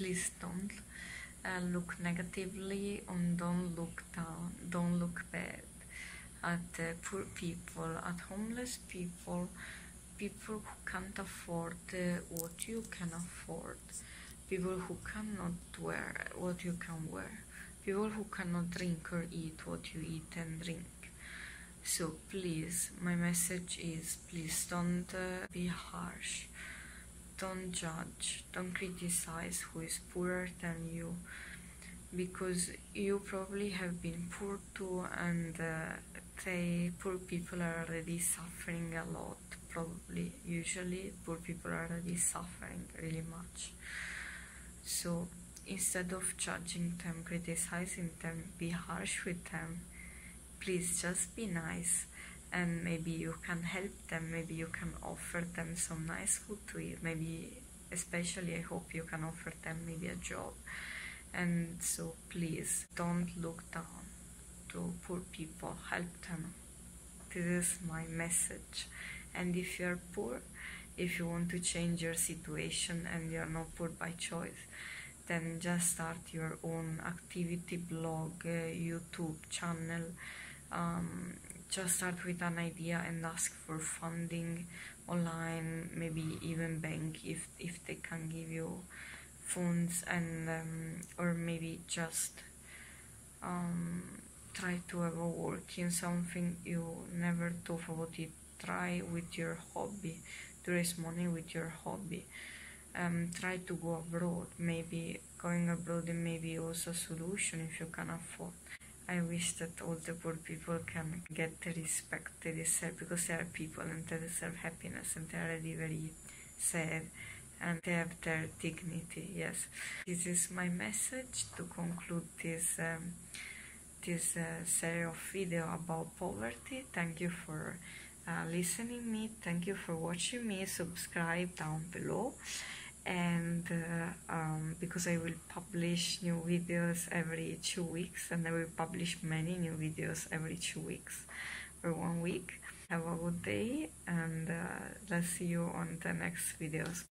please don't uh, look negatively and don't look down, don't look bad. At uh, poor people, at homeless people, people who can't afford uh, what you can afford, people who cannot wear what you can wear, people who cannot drink or eat what you eat and drink. So please, my message is please don't uh, be harsh, don't judge, don't criticize who is poorer than you because you probably have been poor too and uh, they poor people are already suffering a lot probably usually poor people are already suffering really much. So instead of judging them criticizing them be harsh with them please just be nice and maybe you can help them maybe you can offer them some nice food to eat. Maybe especially i hope you can offer them maybe a job. And so please don't look down to poor people. Help them. This is my message. And if you're poor if you want to change your situation and you're not poor by choice then just start your own activity blog uh, youtube channel um, just start with an idea and ask for funding online maybe even bank if if they can give you funds and um, or maybe just um, try to a work in something you never thought about it. Try with your hobby. To raise money with your hobby. Um, try to go abroad. Maybe going abroad may be also a solution if you can afford I wish that all the poor people can get the respect they deserve because they are people and they deserve happiness and they are already very sad and they have their dignity. Yes, this is my message to conclude this um, this uh, series of video about poverty. Thank you for uh, listening me. Thank you for watching me. Subscribe down below and um, because I will publish new videos every two weeks and I will publish many new videos every two weeks or one week. Have a good day and uh, let's see you on the next videos.